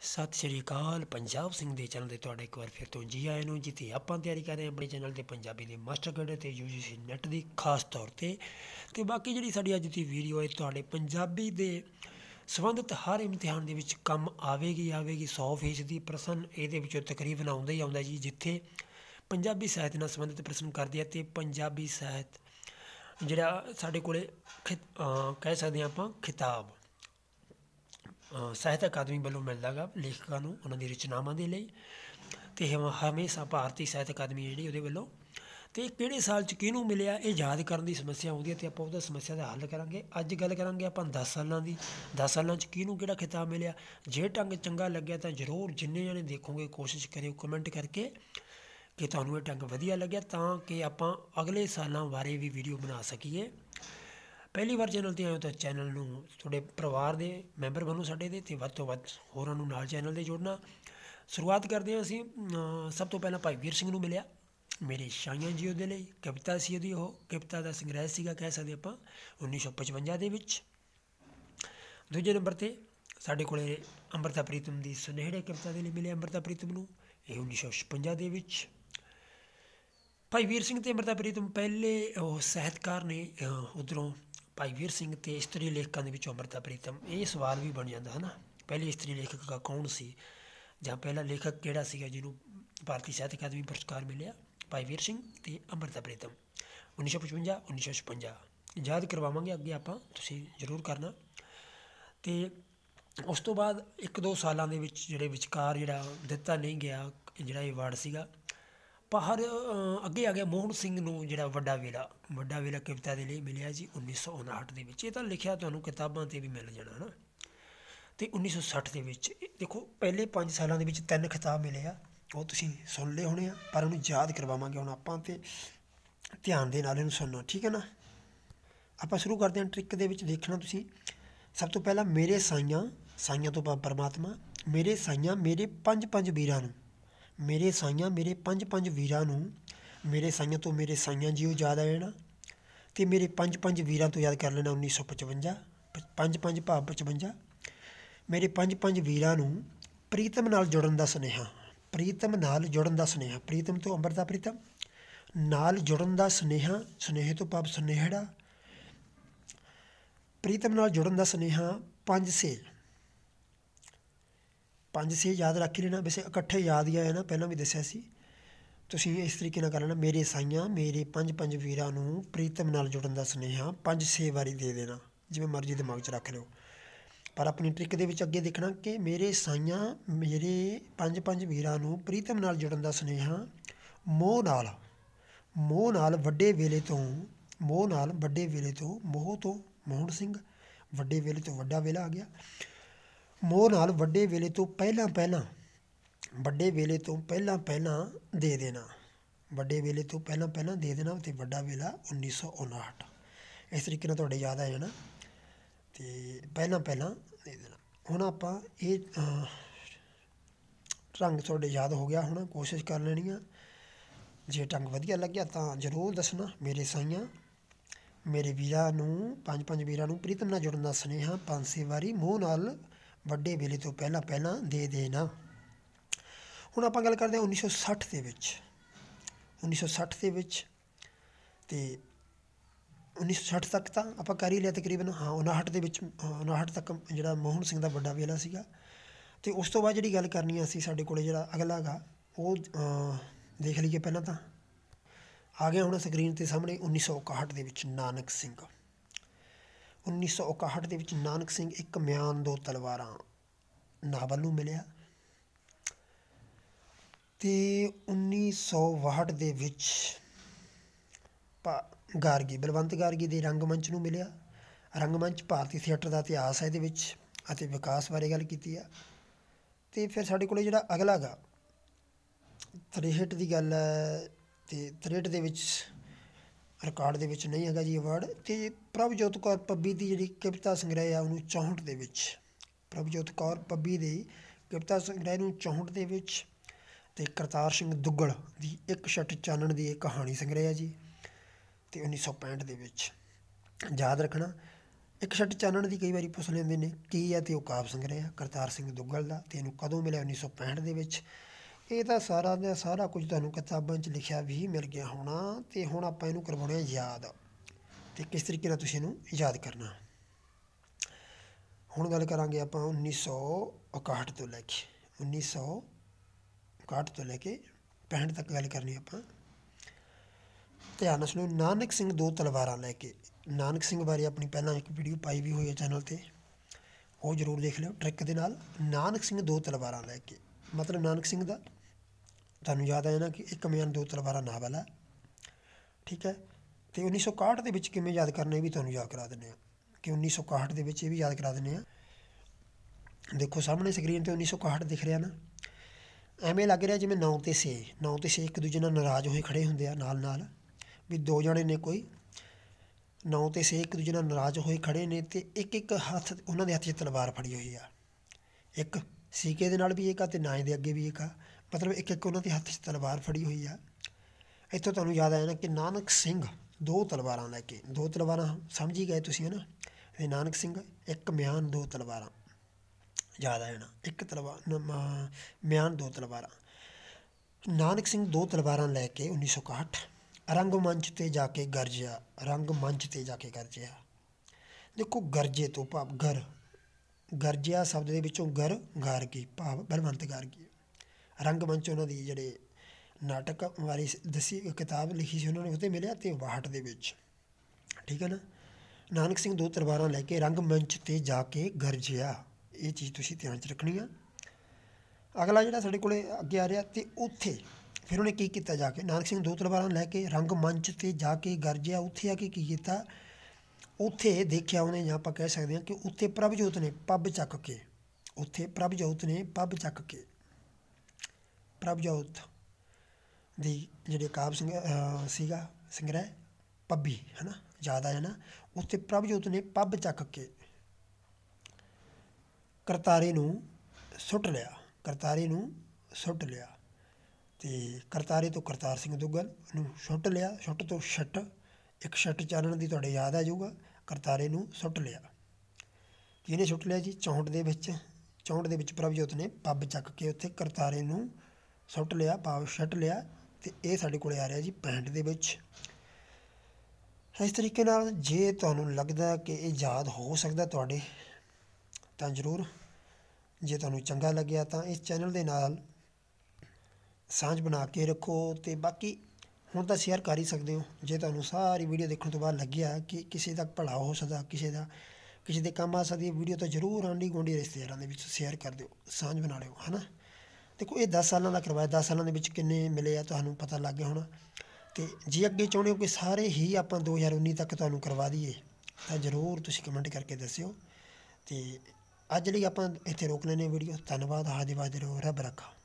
ਸਤਿ ਸ਼੍ਰੀ ਅਕਾਲ। ਪੰਜਾਬ ਸਿੰਘ ਦੇ ਚੈਨਲ ਤੇ ਤੁਹਾਡਾ ਇੱਕ ਵਾਰ ਫਿਰ ਤੋਂ ਜੀ ਆਇਆਂ ਨੂੰ, ਜਿੱਥੇ ਆਪਾਂ ਤਿਆਰੀ ਕਰ ਰਹੇ ਹਾਂ ਆਪਣੇ ਚੈਨਲ ਤੇ ਪੰਜਾਬੀ ਦੇ ਮਾਸਟਰ ਗੇਡ ਤੇ ਯੂਜੀਸੀ ਨੈਟ ਦੀ ਖਾਸ ਤੌਰ ਤੇ। ਤੇ ਬਾਕੀ ਜਿਹੜੀ ਸਾਡੀ ਅੱਜ ਦੀ ਵੀਡੀਓ ਹੈ, ਤੁਹਾਡੇ ਪੰਜਾਬੀ ਦੇ ਸੰਬੰਧਿਤ ਹਰ ਇਮਤਿਹਾਨ ਦੇ ਵਿੱਚ ਕੰਮ ਆਵੇਗੀ ਆਵੇਗੀ 100% ਦੀ ਪ੍ਰਸ਼ਨ ਇਹਦੇ ਵਿੱਚੋਂ ਤਕਰੀਬਨ ਆਉਂਦਾ ਹੀ ਆਉਂਦਾ ਜੀ, ਜਿੱਥੇ ਪੰਜਾਬੀ ਸਾਹਿਤ ਨਾਲ ਸੰਬੰਧਿਤ ਪ੍ਰਸ਼ਨ ਕਰਦੇ ਆ ਤੇ ਪੰਜਾਬੀ ਸਾਹਿਤ ਜਿਹੜਾ ਸਾਡੇ ਕੋਲੇ ਕਹਿ ਸਕਦੇ ਆਪਾਂ ਖਿਤਾਬ। ਸਾਹਿਤ ਅਕਾਦਮੀ ਵੱਲੋਂ ਮਿਲਦਾਗਾ ਲੇਖਕਾਂ ਨੂੰ ਉਹਨਾਂ ਦੀ ਰਚਨਾਵਾਂ ਦੇ ਲਈ। ਤੇ ਹਮੇਸ਼ਾ ਭਾਰਤੀ ਸਾਹਿਤ ਅਕਾਦਮੀ ਜਿਹੜੀ ਉਹਦੇ ਵੱਲੋਂ। ਤੇ ਕਿਹੜੇ ਸਾਲ ਚ ਕਿਹਨੂੰ ਮਿਲਿਆ, ਇਹ ਯਾਦ ਕਰਨ ਦੀ ਸਮੱਸਿਆ ਆਉਂਦੀ ਹੈ ਤੇ ਆਪਾਂ ਉਹਦਾ ਸਮੱਸਿਆ ਦਾ ਹੱਲ ਕਰਾਂਗੇ। ਅੱਜ ਗੱਲ ਕਰਾਂਗੇ ਆਪਾਂ 10 ਸਾਲਾਂ ਦੀ। 10 ਸਾਲਾਂ ਚ ਕਿਹਨੂੰ ਕਿਹੜਾ ਖਿਤਾਬ ਮਿਲਿਆ? ਜੇ ਢੰਗ ਚੰਗਾ ਲੱਗਿਆ ਤਾਂ ਜ਼ਰੂਰ ਜਿੰਨੇ ਜਣੇ ਦੇਖੋਗੇ, ਕੋਸ਼ਿਸ਼ ਕਰਿਓ ਕਮੈਂਟ ਕਰਕੇ ਕਿ ਤੁਹਾਨੂੰ ਇਹ ਢੰਗ ਵਧੀਆ ਲੱਗਿਆ ਤਾਂ ਕਿ ਆਪਾਂ ਅਗਲੇ ਸਾਲਾਂ ਬਾਰੇ ਵੀ ਵੀਡੀਓ ਬਣਾ ਸਕੀਏ। ਪਹਿਲੀ ਵਾਰ ਚੈਨਲ ਤੇ ਆਇਓ ਤਾਂ ਚੈਨਲ ਨੂੰ ਤੁਹਾਡੇ ਪਰਿਵਾਰ ਦੇ ਮੈਂਬਰ ਬਣੋ ਸਾਡੇ ਦੇ ਤੇ ਵੱਧ ਤੋਂ ਵੱਧ ਹੋਰਾਂ ਨੂੰ ਨਾਲ ਚੈਨਲ ਦੇ ਜੋੜਨਾ। ਸ਼ੁਰੂਆਤ ਕਰਦੇ ਹਾਂ ਅਸੀਂ ਸਭ ਤੋਂ ਪਹਿਲਾਂ ਭਾਈ ਵੀਰ ਸਿੰਘ ਨੂੰ ਮਿਲਿਆ। ਮੇਰੇ ਸ਼ਾਈਆਂ ਜੀ ਉਹਦੇ ਲਈ, ਕਵਿਤਾ ਸੀ ਉਹਦੀ ਉਹ, ਕਵਿਤਾ ਦਾ ਸੰਗ੍ਰਹਿ ਸੀਗਾ ਕਹਿ ਸਕਦੇ ਆਪਾਂ 1955 ਦੇ ਵਿੱਚ। ਦੂਜੇ ਨੰਬਰ ਤੇ ਸਾਡੇ ਕੋਲੇ ਅੰਮ੍ਰਿਤਾ ਪ੍ਰੀਤਮ ਦੀ ਸੁਨਹਿਰੇ ਕਵਿਤਾ ਦੇ ਲਈ ਮਿਲੇ ਅੰਮ੍ਰਿਤਾ ਪ੍ਰੀਤਮ ਨੂੰ, ਇਹ 1956 ਦੇ ਵਿੱਚ। ਭਾਈ ਵੀਰ ਸਿੰਘ ਤੇ ਅੰਮ੍ਰਿਤਾ ਪ੍ਰੀਤਮ ਪਹਿਲੇ ਉਹ ਸਾਹਿਤਕਾਰ ਨੇ ਉਧਰੋਂ ਭਾਈ ਵੀਰ ਸਿੰਘ ਤੇ ਇਸਤਰੀ ਲੇਖਕਾਂ ਦੇ ਵਿੱਚੋਂ ਅੰਮ੍ਰਿਤਾ ਪ੍ਰੀਤਮ, ਇਹ ਸਵਾਲ ਵੀ ਬਣ ਜਾਂਦਾ ਹੈ ਨਾ ਪਹਿਲੀ ਇਸਤਰੀ ਲੇਖਕ ਕੌਣ ਸੀ? ਜਾਂ ਪਹਿਲਾ ਲੇਖਕ ਕਿਹੜਾ ਸੀਗਾ ਜਿਹਨੂੰ ਭਾਰਤੀ ਸਾਹਿਤ ਅਕਾਦਮੀ ਪੁਰਸਕਾਰ ਮਿਲਿਆ? ਭਾਈ ਵੀਰ ਸਿੰਘ ਤੇ ਅੰਮ੍ਰਿਤਾ ਪ੍ਰੀਤਮ। 1955 1956 ਯਾਦ ਕਰਵਾਵਾਂਗੇ ਅੱਗੇ ਆਪਾਂ, ਤੁਸੀਂ ਜ਼ਰੂਰ ਕਰਨਾ। ਤੇ ਉਸ ਤੋਂ ਬਾਅਦ ਇੱਕ ਦੋ ਸਾਲਾਂ ਦੇ ਵਿੱਚ ਜਿਹੜੇ ਵਿਚਕਾਰ ਜਿਹੜਾ ਦਿੱਤਾ ਨਹੀਂ ਗਿਆ, ਜਿਹੜਾ ਇਹ ਵਾਰਡ ਸੀਗਾ ਪਹਾੜ ਅੱਗੇ ਆ ਗਿਆ ਮੋਹਨ ਸਿੰਘ ਨੂੰ ਜਿਹੜਾ ਵੱਡਾ ਵੇਲਾ। ਵੱਡਾ ਵੇਲਾ ਕਵਿਤਾ ਦੇ ਲਈ ਮਿਲਿਆ ਜੀ 1959 ਦੇ ਵਿੱਚ। ਇਹ ਤਾਂ ਲਿਖਿਆ ਤੁਹਾਨੂੰ ਕਿਤਾਬਾਂ ਤੇ ਵੀ ਮਿਲ ਜਾਣਾ, ਹਨਾ? ਤੇ 1960 ਦੇ ਵਿੱਚ ਦੇਖੋ, ਪਹਿਲੇ 5 ਸਾਲਾਂ ਦੇ ਵਿੱਚ ਤਿੰਨ ਖਿਤਾਬ ਮਿਲੇ ਆ। ਉਹ ਤੁਸੀਂ ਸੁਣ ਲਏ ਹੋਣੇ ਆ, ਪਰ ਉਹਨੂੰ ਯਾਦ ਕਰਵਾਵਾਂਗੇ। ਹੁਣ ਆਪਾਂ ਤੇ ਧਿਆਨ ਦੇ ਨਾਲ ਇਹਨੂੰ ਸੁਣਨਾ, ਠੀਕ ਹੈ ਨਾ? ਆਪਾਂ ਸ਼ੁਰੂ ਕਰਦੇ ਹਾਂ ਟ੍ਰਿਕ ਦੇ ਵਿੱਚ, ਦੇਖਣਾ ਤੁਸੀਂ। ਸਭ ਤੋਂ ਪਹਿਲਾਂ, ਮੇਰੇ ਸਾਈਆਂ ਸਾਈਆਂ ਤੋਂ ਪਰਮਾਤਮਾ। ਮੇਰੇ ਸਾਈਆਂ, ਮੇਰੇ ਪੰਜ ਪੰਜ ਵੀਰਾਂ ਨੂੰ ਮੇਰੇ ਸਾਈਆਂ ਮੇਰੇ ਪੰਜ ਪੰਜ ਵੀਰਾਂ ਨੂੰ, ਮੇਰੇ ਸਾਈਆਂ ਤੋਂ ਮੇਰੇ ਸਾਈਆਂ ਜੀਓ ਯਾਦ ਆ ਜਾਣਾ ਤੇ ਮੇਰੇ ਪੰਜ ਪੰਜ ਵੀਰਾਂ ਤੋਂ ਯਾਦ ਕਰ ਲੈਣਾ 1955 ਪੰਜ ਪੰਜ ਭਾਵ 55 ਮੇਰੇ ਪੰਜ ਪੰਜ ਵੀਰਾਂ ਨੂੰ ਪ੍ਰੀਤਮ ਨਾਲ ਜੁੜਨ ਦਾ ਸੁਨੇਹਾ, ਪ੍ਰੀਤਮ ਨਾਲ ਜੁੜਨ ਦਾ ਸੁਨੇਹਾ, ਪ੍ਰੀਤਮ ਤੋਂ ਅੰਮ੍ਰਿਤਾ ਪ੍ਰੀਤਮ, ਨਾਲ ਜੁੜਨ ਦਾ ਸੁਨੇਹਾ, ਸੁਨੇਹੇ ਤੋਂ ਭਾਵ ਸੁਨੇਹੜਾ, ਪ੍ਰੀਤਮ ਨਾਲ ਜੁੜਨ ਦਾ ਸੁਨੇਹਾ ਪੰਜ ਸੇ ਪੰਜ ਸੇ ਯਾਦ ਰੱਖ ਹੀ ਲੈਣਾ। ਵੈਸੇ ਇਕੱਠੇ ਯਾਦ ਹੀ ਆਇਆ ਨਾ ਪਹਿਲਾਂ ਵੀ ਦੱਸਿਆ ਸੀ। ਤੁਸੀਂ ਇਸ ਤਰੀਕੇ ਨਾਲ ਕਰ ਲੈਣਾ। ਮੇਰੇ ਸਾਈਆਂ, ਮੇਰੇ ਪੰਜ ਪੰਜ ਵੀਰਾਂ ਨੂੰ ਪ੍ਰੀਤਮ ਨਾਲ ਜੁੜਨ ਦਾ ਸੁਨੇਹਾ ਪੰਜ ਛੇ ਵਾਰੀ ਦੇ ਦੇਣਾ। ਜਿਵੇਂ ਮਰਜ਼ੀ ਦਿਮਾਗ 'ਚ ਰੱਖ ਲਿਓ। ਪਰ ਆਪਣੀ ਟ੍ਰਿਕ ਦੇ ਵਿੱਚ ਅੱਗੇ ਦੇਖਣਾ ਕਿ ਮੇਰੇ ਸਾਈਆਂ, ਮੇਰੇ ਪੰਜ ਪੰਜ ਵੀਰਾਂ ਨੂੰ ਪ੍ਰੀਤਮ ਨਾਲ ਜੁੜਨ ਦਾ ਸੁਨੇਹਾ ਮੋਹ ਨਾਲ ਮੋਹ ਨਾਲ ਵੱਡੇ ਵੇਲੇ ਤੋਂ, ਮੋਹ ਨਾਲ ਵੱਡੇ ਵੇਲੇ ਤੋਂ ਮੋਹ ਤੋਂ ਮੋਹਨ ਸਿੰਘ, ਵੱਡੇ ਵੇਲੇ ਤੋਂ ਵੱਡਾ ਵੇਲਾ ਆ ਗਿਆ। ਮੋਹ ਨਾਲ ਵੱਡੇ ਵੇਲੇ ਤੋਂ ਪਹਿਲਾਂ ਪਹਿਲਾਂ, ਵੱਡੇ ਵੇਲੇ ਤੋਂ ਪਹਿਲਾਂ ਪਹਿਲਾਂ ਦੇ ਦੇਣਾ। ਵੱਡੇ ਵੇਲੇ ਤੋਂ ਪਹਿਲਾਂ ਪਹਿਲਾਂ ਦੇ ਦੇਣਾ ਤੇ ਵੱਡਾ ਵੇਲਾ 1959 ਇਸ ਤਰੀਕੇ ਨਾਲ ਤੁਹਾਡੇ ਯਾਦ ਆ ਜਾਣਾ ਤੇ ਪਹਿਲਾਂ ਪਹਿਲਾਂ ਦੇ ਦੇਣਾ। ਹੁਣ ਆਪਾਂ ਇਹ ਰੰਗ ਤੁਹਾਡੇ ਯਾਦ ਹੋ ਗਿਆ, ਹੁਣ ਕੋਸ਼ਿਸ਼ ਕਰ ਲੈਣੀ ਆ। ਜੇ ਟੰਗ ਵਧੀਆ ਲੱਗਿਆ ਤਾਂ ਜ਼ਰੂਰ ਦੱਸਣਾ ਮੇਰੇ ਸਾਈਆਂ। ਮੇਰੇ ਵੀਰਾਂ ਨੂੰ ਪੰਜ ਪੰਜ ਵੀਰਾਂ ਨੂੰ, ਪ੍ਰੀਤਮ ਨਾਲ ਜੁੜਨ ਦਾ ਸੁਨੇਹਾ ਪੰਜ ਸੇ ਵਾਰੀ ਮੋਹ ਨਾਲ ਵੱਡੇ ਵੇਲੇ ਤੋਂ ਪਹਿਲਾਂ ਪਹਿਲਾਂ ਦੇ ਦੇਣਾ। ਹੁਣ ਆਪਾਂ ਗੱਲ ਕਰਦੇ ਹਾਂ 1960 ਦੇ ਵਿੱਚ। 1960 ਦੇ ਵਿੱਚ ਤੇ 1960 ਤੱਕ ਤਾਂ ਆਪਾਂ ਕਰ ਹੀ ਲਿਆ ਤਕਰੀਬਨ। ਹਾਂ 59 ਦੇ ਵਿੱਚ 59 ਤੱਕ ਜਿਹੜਾ ਮੋਹਨ ਸਿੰਘ ਦਾ ਵੱਡਾ ਵੇਲਾ ਸੀਗਾ। ਤੇ ਉਸ ਤੋਂ ਬਾਅਦ ਜਿਹੜੀ ਗੱਲ ਕਰਨੀ ਆ ਅਸੀਂ ਸਾਡੇ ਕੋਲੇ ਜਿਹੜਾ ਅਗਲਾ ਹੈਗਾ ਉਹ ਦੇਖ ਲਈਏ ਪਹਿਲਾਂ ਤਾਂ। ਆ ਗਿਆ ਹੁਣ ਸਕਰੀਨ ਤੇ ਸਾਹਮਣੇ 1961 ਦੇ ਵਿੱਚ ਨਾਨਕ ਸਿੰਘ। 1961 ਦੇ ਵਿੱਚ ਨਾਨਕ ਸਿੰਘ ਇੱਕ ਮਿਆਨ ਦੋ ਤਲਵਾਰਾਂ ਨਾਵਲ ਨੂੰ ਮਿਲਿਆ ਤੇ 1962 ਦੇ ਵਿੱਚ ਗਾਰਗੀ, ਬਲਵੰਤ ਗਾਰਗੀ ਦੇ ਰੰਗਮੰਚ ਨੂੰ ਮਿਲਿਆ। ਰੰਗਮੰਚ ਭਾਰਤੀ ਥੀਏਟਰ ਦਾ ਇਤਿਹਾਸ ਹੈ ਇਹਦੇ ਵਿੱਚ ਅਤੇ ਵਿਕਾਸ ਬਾਰੇ ਗੱਲ ਕੀਤੀ ਆ। ਤੇ ਫਿਰ ਸਾਡੇ ਕੋਲੇ ਜਿਹੜਾ ਅਗਲਾ ਗਾ 63 ਦੀ ਗੱਲ ਹੈ ਤੇ 63 ਦੇ ਵਿੱਚ ਰਿਕਾਰਡ ਦੇ ਵਿੱਚ ਨਹੀਂ ਹੈਗਾ ਜੀ ਅਵਾਰਡ ਤੇ ਪ੍ਰਭਜੋਤ ਕੌਰ ਪੱਬੀ ਦੀ ਜਿਹੜੀ ਕਵਿਤਾ ਸੰਗ੍ਰਹਿ ਆ ਉਹਨੂੰ 64 ਦੇ ਵਿੱਚ, ਪ੍ਰਭਜੋਤ ਕੌਰ ਪੱਬੀ ਦੀ ਕਵਿਤਾ ਸੰਗ੍ਰਹਿ ਨੂੰ 64 ਦੇ ਵਿੱਚ ਤੇ ਕਰਤਾਰ ਸਿੰਘ ਦੁੱਗਲ ਦੀ ਇੱਕ ਛੱਟ ਚਾਨਣ ਦੀ ਇਹ ਕਹਾਣੀ ਸੰਗ੍ਰਹਿ ਆ ਜੀ ਤੇ 1965 ਦੇ ਵਿੱਚ। ਯਾਦ ਰੱਖਣਾ, ਇੱਕ ਛੱਟ ਚਾਨਣ ਦੀ ਕਈ ਵਾਰੀ ਪੁੱਛ ਲੈਂਦੇ ਨੇ, ਕੀ ਹੈ ਤੇ ਉਹ ਕਾਵ ਸੰਗ੍ਰਹਿ ਆ? ਕਰਤਾਰ ਸਿੰਘ ਦੁੱਗਲ ਦਾ ਤੇ ਇਹਨੂੰ ਕਦੋਂ ਮਿਲਿਆ 1965 ਦੇ ਵਿੱਚ? ਇਹ ਤਾਂ ਸਾਰਾ ਦਾ ਸਾਰਾ ਕੁਝ ਤੁਹਾਨੂੰ ਕਿਤਾਬਾਂ 'ਚ ਲਿਖਿਆ ਵੀ ਮਿਲ ਗਿਆ ਹੋਣਾ ਤੇ ਹੁਣ ਆਪਾਂ ਇਹਨੂੰ ਕਰਵਾਉਣਾ ਯਾਦ। ਤੇ ਕਿਸ ਤਰੀਕੇ ਨਾਲ ਤੁਸੀਂ ਇਹਨੂੰ ਯਾਦ ਕਰਨਾ? ਹੁਣ ਗੱਲ ਕਰਾਂਗੇ ਆਪਾਂ 1961 ਤੋਂ ਲੈ ਕੇ 1961 ਤੋਂ ਲੈ ਕੇ 65 ਤੱਕ ਗੱਲ ਕਰਨੀ ਆਪਾਂ। ਧਿਆਨ ਨਾਲ ਸੁਣੋ, ਨਾਨਕ ਸਿੰਘ ਦੋ ਤਲਵਾਰਾਂ ਲੈ ਕੇ, ਨਾਨਕ ਸਿੰਘ ਬਾਰੇ ਆਪਣੀ ਪਹਿਲਾਂ ਇੱਕ ਵੀਡੀਓ ਪਾਈ ਵੀ ਹੋਈ ਹੈ ਚੈਨਲ ਤੇ। ਉਹ ਜ਼ਰੂਰ ਦੇਖ ਲਿਓ ਟ੍ਰਿਕ ਦੇ ਨਾਲ ਨਾਨਕ ਸਿੰਘ ਦੋ ਤਲਵਾਰਾਂ ਲੈ ਕੇ, ਮਤਲਬ ਨਾਨਕ ਸਿੰਘ ਦਾ ਤੁਹਾਨੂੰ ਯਾਦ ਆਇਆ ਨਾ ਕਿ ਇੱਕ ਮਿਆਨ ਦੋ ਤਲਵਾਰਾਂ ਨਾਵਲ ਵਾਲਾ ਠੀਕ ਹੈ? ਤੇ 1961 ਦੇ ਵਿੱਚ ਕਿਵੇਂ ਯਾਦ ਕਰਨਾ ਇਹ ਵੀ ਤੁਹਾਨੂੰ ਯਾਦ ਕਰਾ ਦਿੰਦੇ ਆ ਕਿ 1961 ਦੇ ਵਿੱਚ ਇਹ ਵੀ ਯਾਦ ਕਰਾ ਦਿੰਦੇ ਆ ਦੇਖੋ, ਸਾਹਮਣੇ ਸਕਰੀਨ ਤੇ 1961 ਦਿਖ ਰਿਹਾ ਨਾ। ਐਵੇਂ ਲੱਗ ਰਿਹਾ ਜਿਵੇਂ 9 ਤੇ 6 9 ਤੇ 6 ਇੱਕ ਦੂਜੇ ਨਾਲ ਨਾਰਾਜ਼ ਹੋਏ ਖੜੇ ਹੁੰਦੇ ਆ ਨਾਲ ਨਾਲ, ਵੀ ਦੋ ਜਣੇ ਨੇ ਕੋਈ। 9 ਤੇ 6 ਇੱਕ ਦੂਜੇ ਨਾਲ ਨਾਰਾਜ਼ ਹੋਏ ਖੜੇ ਨੇ ਤੇ ਇੱਕ ਇੱਕ ਹੱਥ ਉਹਨਾਂ ਦੇ ਹੱਥ 'ਚ ਤਲਵਾਰ ਫੜੀ ਹੋਈ ਆ। ਇੱਕ ਸੀਕੇ ਦੇ ਨਾਲ ਵੀ ਇੱਕ ਆ ਤੇ ਨਾਏ ਦੇ ਅੱਗੇ ਵੀ ਇੱਕ ਆ। ਮਤਲਬ ਇੱਕ ਇੱਕ ਉਹਨਾਂ ਦੇ ਹੱਥ 'ਚ ਤਲਵਾਰ ਫੜੀ ਹੋਈ ਆ। ਇੱਥੋਂ ਤੁਹਾਨੂੰ ਯਾਦ ਆਇਆ ਨਾ ਕਿ ਨਾਨਕ ਸਿੰਘ ਦੋ ਤਲਵਾਰਾਂ ਲੈ ਕੇ, ਦੋ ਤਲਵਾਰਾਂ ਸਮਝ ਹੀ ਗਏ ਤੁਸੀਂ ਹੈ ਨਾ ਇਹ ਨਾਨਕ ਸਿੰਘ, ਇੱਕ ਮਿਆਨ, ਦੋ ਤਲਵਾਰਾਂ। ਯਾਦ ਆਇਆ ਨਾ ਇੱਕ ਤਲਵਾਰ ਮਿਆਨ, ਦੋ ਤਲਵਾਰਾਂ। ਨਾਨਕ ਸਿੰਘ ਦੋ ਤਲਵਾਰਾਂ ਲੈ ਕੇ 1961 ਰੰਗ ਮੰਚ ਤੇ ਜਾ ਕੇ ਗਰਜਿਆ, ਰੰਗ ਮੰਚ ਤੇ ਜਾ ਕੇ ਗਰਜਿਆ। ਦੇਖੋ, ਗਰਜੇ ਤੋਂ ਭਾਵ ਗਰ ਗਰਜਿਆ ਸ਼ਬਦ ਦੇ ਵਿੱਚੋਂ ਗਰ ਗਾਰਗੀ ਭਾਵ ਬਲਵੰਤ ਗਾਰਗੀ ਰੰਗ ਮੰਚ ਉਹਨਾਂ ਦੀ ਜਿਹੜੇ ਨਾਟਕ ਵਾਲੀ ਦਸੀ ਕਿਤਾਬ ਲਿਖੀ ਸੀ ਉਹਨਾਂ ਨੇ, ਉਹਤੇ ਮਿਲਿਆ ਤੇ ਬਾਹਟ ਦੇ ਵਿੱਚ। ਠੀਕ ਹੈ ਨਾ? ਨਾਨਕ ਸਿੰਘ ਦੋ ਤਲਵਾਰਾਂ ਲੈ ਕੇ ਰੰਗ ਮੰਚ ਤੇ ਜਾ ਕੇ ਗਰਜਿਆ। ਇਹ ਚੀਜ਼ ਤੁਸੀਂ ਧਿਆਨ 'ਚ ਰੱਖਣੀ ਆ। ਅਗਲਾ ਜਿਹੜਾ ਸਾਡੇ ਕੋਲੇ ਅੱਗੇ ਆ ਰਿਹਾ ਤੇ ਉੱਥੇ ਫਿਰ ਉਹਨੇ ਕੀ ਕੀਤਾ ਜਾ ਕੇ? ਨਾਨਕ ਸਿੰਘ ਦੋ ਤਲਵਾਰਾਂ ਲੈ ਕੇ ਰੰਗ ਮੰਚ ਤੇ ਜਾ ਕੇ ਗਰਜਿਆ। ਉੱਥੇ ਆ ਕੇ ਕੀ ਕੀਤਾ? ਉੱਥੇ ਦੇਖਿਆ ਉਹਨੇ, ਜਾਂ ਆਪਾਂ ਕਹਿ ਸਕਦੇ ਹਾਂ ਕਿ ਉੱਥੇ ਪ੍ਰਭਜੋਤ ਨੇ ਪੱਬ ਚੱਕ ਕੇ, ਉੱਥੇ ਪ੍ਰਭਜੋਤ ਨੇ ਪੱਬ ਚੱਕ ਕੇ ਪ੍ਰਭਜੋਤ ਦੀ ਜਿਹੜੇ ਕਾਬ ਸਿੰਘ ਸੀਗਾ, ਸੰਗ੍ਰਹਿ, ਪੱਬੀ, ਹੈਨਾ ਜ਼ਿਆਦਾ ਹੈ ਨਾ ਉੱਥੇ ਪ੍ਰਭਜੋਤ ਨੇ ਪੱਬ ਚੱਕ ਕੇ ਕਰਤਾਰੇ ਨੂੰ ਸੁੱਟ ਲਿਆ, ਕਰਤਾਰੇ ਨੂੰ ਸੁੱਟ ਲਿਆ ਤੇ ਕਰਤਾਰੇ ਤੋਂ ਕਰਤਾਰ ਸਿੰਘ ਦੁੱਗਲ ਨੂੰ ਸੁੱਟ ਲਿਆ, ਸੁੱਟ ਤੋਂ ਛੱਟ, ਇੱਕ ਛੱਟ ਚਾਨਣ ਦੀ ਤੁਹਾਡੇ ਯਾਦ ਆ ਜਾਊਗਾ, ਕਰਤਾਰੇ ਨੂੰ ਸੁੱਟ ਲਿਆ। ਕਿਹਨੇ ਸੁੱਟ ਲਿਆ ਜੀ? ਚੌਂਟ ਦੇ ਵਿੱਚ ਚੌਂਟ ਦੇ ਵਿੱਚ ਪ੍ਰਭਜੋਤ ਨੇ ਪੱਬ ਚੱਕ ਕੇ ਉੱਥੇ ਕਰਤਾਰੇ ਨੂੰ ਸੁੱਟ ਲਿਆ ਪਾਵ ਛੱਟ ਲਿਆ ਤੇ ਇਹ ਸਾਡੇ ਕੋਲੇ ਆ ਰਿਹਾ ਜੀ ਪੈਂਟ ਦੇ ਵਿੱਚ। ਇਸ ਤਰੀਕੇ ਨਾਲ ਜੇ ਤੁਹਾਨੂੰ ਲੱਗਦਾ ਕਿ ਇਹ ਯਾਦ ਹੋ ਸਕਦਾ ਤੁਹਾਡੇ, ਤਾਂ ਜ਼ਰੂਰ ਜੇ ਤੁਹਾਨੂੰ ਚੰਗਾ ਲੱਗਿਆ ਤਾਂ ਇਸ ਚੈਨਲ ਦੇ ਨਾਲ ਸਾਂਝ ਬਣਾ ਕੇ ਰੱਖੋ ਤੇ ਬਾਕੀ ਹੁਣ ਤਾਂ ਸ਼ੇਅਰ ਕਰ ਹੀ ਸਕਦੇ ਹੋ। ਜੇ ਤੁਹਾਨੂੰ ਸਾਰੀ ਵੀਡੀਓ ਦੇਖਣ ਤੋਂ ਬਾਅਦ ਲੱਗਿਆ ਕਿ ਕਿਸੇ ਦਾ ਭਲਾ ਹੋ ਸਕਦਾ, ਕਿਸੇ ਦਾ, ਕਿਸੇ ਦੇ ਕੰਮ ਆ ਸਕਦੀ ਹੈ ਵੀਡੀਓ ਤਾਂ ਜ਼ਰੂਰ ਆਂਢੀ ਗੋਂਡੀ ਰਿਸ਼ਤੇਦਾਰਾਂ ਦੇ ਵਿੱਚ ਸ਼ੇਅਰ ਕਰ ਦਿਓ, ਸਾਂਝ ਬਣਾ ਲਿਓ, ਹਨਾ? ਦੇਖੋ, ਇਹ 10 ਸਾਲਾਂ ਦਾ ਕਰਵਾਇਆ 10 ਸਾਲਾਂ ਦੇ ਵਿੱਚ ਕਿੰਨੇ ਮਿਲੇ ਆ ਤੁਹਾਨੂੰ ਪਤਾ ਲੱਗ ਗਿਆ ਹੋਣਾ। ਤੇ ਜੇ ਅੱਗੇ ਚਾਹੁੰਦੇ ਹੋ ਕਿ ਸਾਰੇ ਹੀ ਆਪਾਂ 2019 ਤੱਕ ਤੁਹਾਨੂੰ ਕਰਵਾ ਦਈਏ, ਤਾਂ ਜ਼ਰੂਰ ਤੁਸੀਂ ਕਮੈਂਟ ਕਰਕੇ ਦੱਸਿਓ। ਤੇ ਅੱਜ ਲਈ ਆਪਾਂ ਇੱਥੇ ਰੋਕ ਲੈਨੇ ਵੀਡੀਓ। ਧੰਨਵਾਦ, ਹਾਜ਼ਰ ਵਾਜਰ ਰੱਬ ਰੱਖਾ।